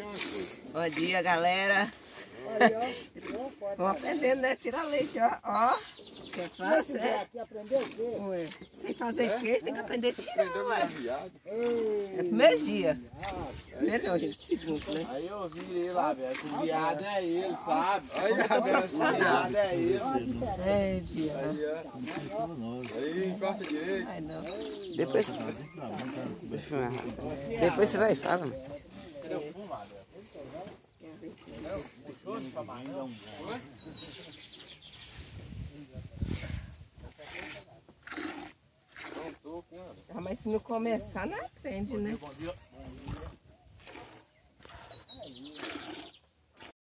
é. Bom dia, galera. Vamos aprendendo, né? Tirar leite, ó. ó. Que é fácil, é? Aqui aprendeu o quê? Ué, sem fazer queijo, tem que aprender a tirar, ué. É primeiro dia. Primeiro não, gente, segundo, né? Aí eu vi ele lá, velho. O viado é ele, sabe? Aí, O viado é ele. É dia. aí, ó. Aí, encosta direito. Ai, não. Depois... Depois você vai e fala. Ah, mas se não começar, não aprende, né? Bom dia.